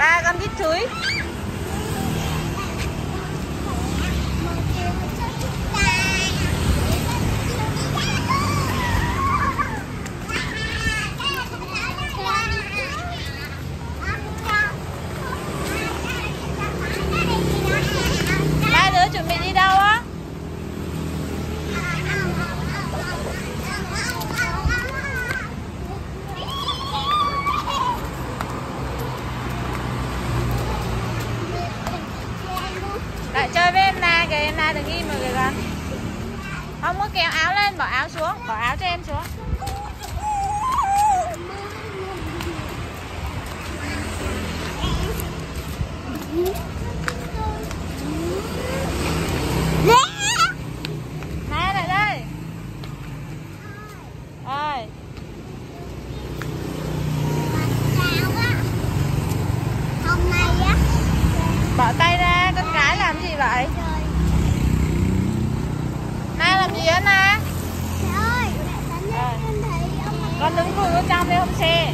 ba con vít chuối. Chơi với em na kìa em na đừng im mà kìa con. Không có kéo áo lên bỏ áo xuống bỏ áo cho em xuống. Na lại đây. Rồi. Hôm nay á bỏ tay ra con gái làm gì vậy? Na làm gì á na Trời ơi, con đứng vào trong đi không xe